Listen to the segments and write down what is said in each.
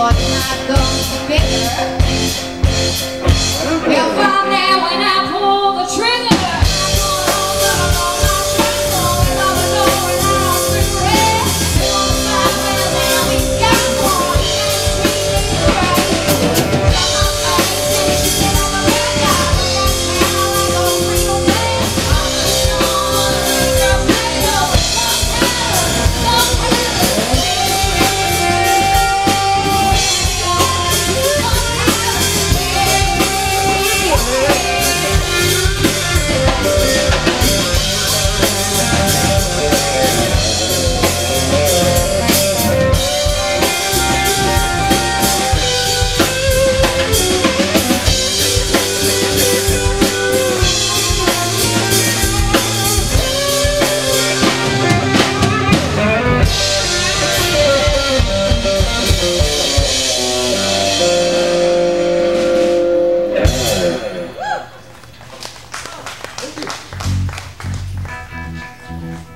was not going to be Well, from now on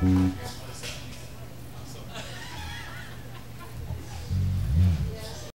Mm-hmm.